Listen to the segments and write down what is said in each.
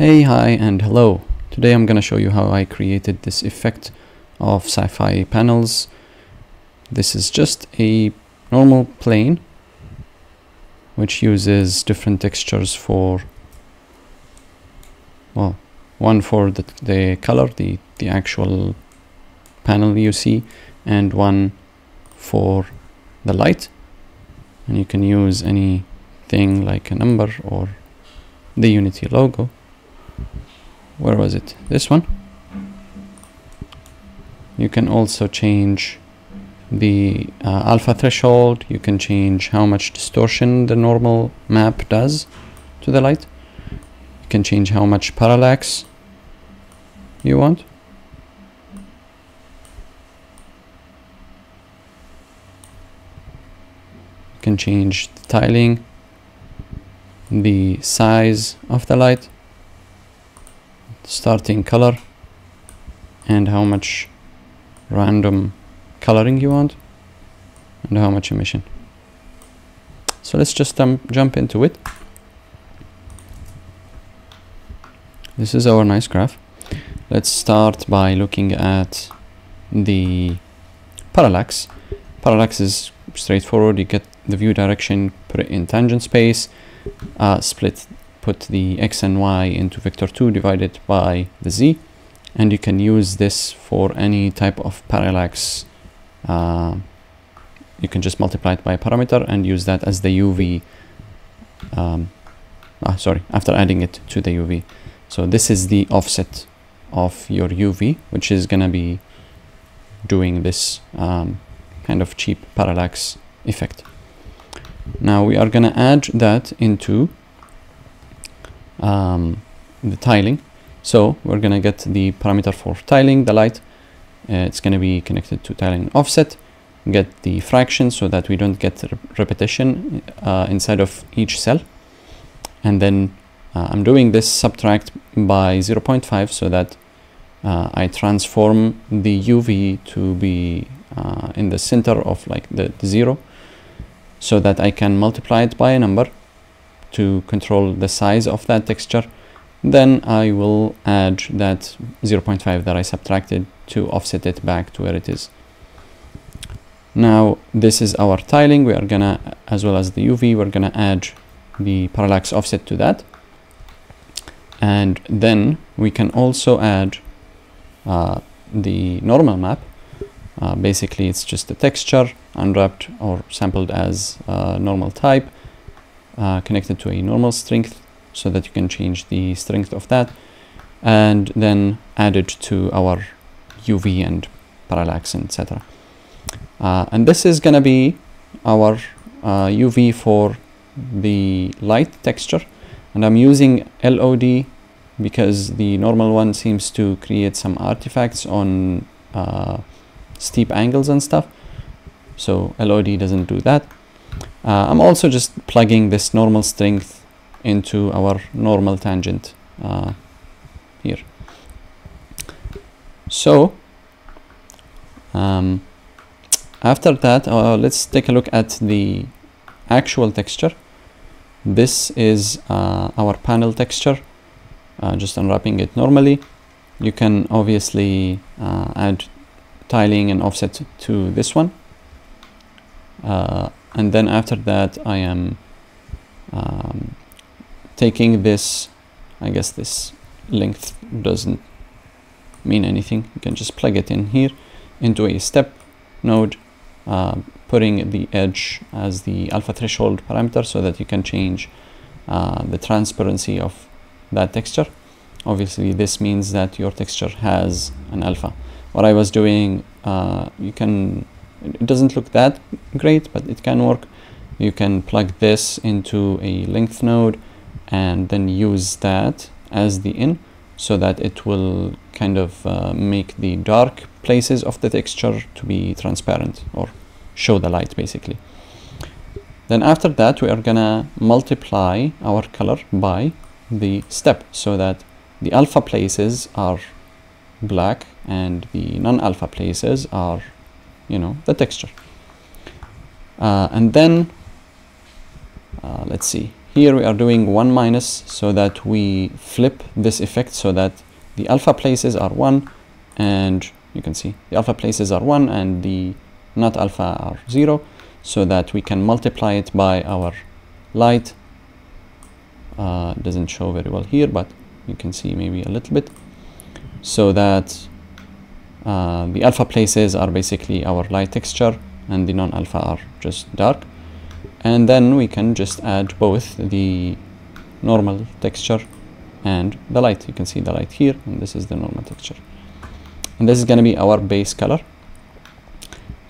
Hey, hi, and hello. Today I'm gonna show you how I created this effect of sci-fi panels. This is just a normal plane which uses different textures for well one for the, the color the the actual panel you see and one for the light and you can use anything like a number or the unity logo where was it? This one? You can also change the uh, alpha threshold. You can change how much distortion the normal map does to the light. You can change how much parallax you want. You can change the tiling the size of the light starting color and how much random coloring you want and how much emission. So let's just um, jump into it. This is our nice graph. Let's start by looking at the parallax. Parallax is straightforward. You get the view direction put it in tangent space uh, split put the x and y into vector 2 divided by the z and you can use this for any type of parallax uh, you can just multiply it by a parameter and use that as the UV um, ah, sorry after adding it to the UV so this is the offset of your UV which is gonna be doing this um, kind of cheap parallax effect. Now we are gonna add that into um, the tiling. So we're gonna get the parameter for tiling the light. Uh, it's going to be connected to tiling offset. Get the fraction so that we don't get re repetition uh, inside of each cell. And then uh, I'm doing this subtract by 0.5 so that uh, I transform the UV to be uh, in the center of like the, the zero so that I can multiply it by a number to control the size of that texture then I will add that 0.5 that I subtracted to offset it back to where it is. Now this is our tiling, we are gonna, as well as the UV, we're gonna add the parallax offset to that. And then we can also add uh, the normal map. Uh, basically it's just a texture unwrapped or sampled as normal type uh, connected to a normal strength so that you can change the strength of that and then add it to our UV and parallax etc uh, and this is gonna be our uh, UV for the light texture and I'm using LOD because the normal one seems to create some artifacts on uh, steep angles and stuff. So LOD doesn't do that uh, I'm also just plugging this normal strength into our normal tangent uh, here. So um, after that, uh, let's take a look at the actual texture. This is uh, our panel texture, uh, just unwrapping it normally. You can obviously uh, add tiling and offset to this one. And then after that, I am um, taking this I guess this length doesn't mean anything. You can just plug it in here into a step node uh, putting the edge as the alpha threshold parameter so that you can change uh, the transparency of that texture. Obviously this means that your texture has an alpha. What I was doing uh, you can it doesn't look that great but it can work you can plug this into a length node and then use that as the in so that it will kind of uh, make the dark places of the texture to be transparent or show the light basically. Then after that we are gonna multiply our color by the step so that the alpha places are black and the non-alpha places are you know the texture. Uh, and then uh, let's see. Here we are doing 1 minus so that we flip this effect so that the alpha places are 1 and you can see the alpha places are 1 and the not alpha are 0 so that we can multiply it by our light. Uh, doesn't show very well here but you can see maybe a little bit. So that uh, the alpha places are basically our light texture and the non-alpha are just dark. And then we can just add both the normal texture and the light. You can see the light here and this is the normal texture. And this is going to be our base color.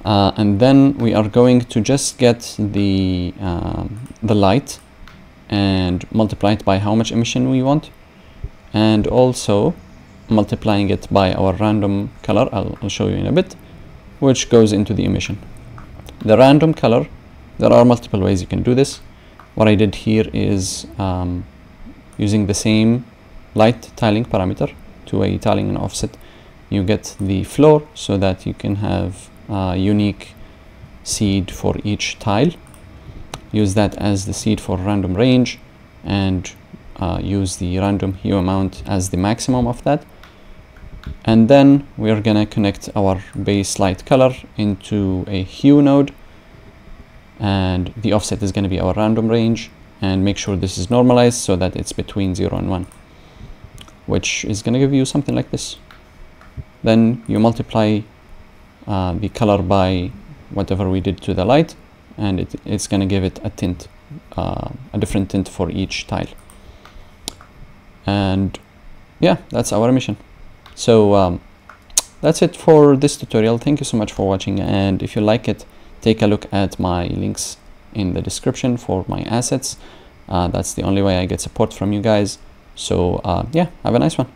Uh, and then we are going to just get the um, the light and multiply it by how much emission we want. And also multiplying it by our random color I'll, I'll show you in a bit which goes into the emission. The random color there are multiple ways you can do this. What I did here is um, using the same light tiling parameter to a tiling and offset you get the floor so that you can have a unique seed for each tile. Use that as the seed for random range and uh, use the random hue amount as the maximum of that and then we're gonna connect our base light color into a hue node. And the offset is going to be our random range. And make sure this is normalized so that it's between 0 and 1 which is going to give you something like this. Then you multiply uh, the color by whatever we did to the light and it, it's going to give it a tint uh, a different tint for each tile. And yeah that's our emission so um, that's it for this tutorial. Thank you so much for watching and if you like it take a look at my links in the description for my assets. Uh, that's the only way I get support from you guys. So uh, yeah have a nice one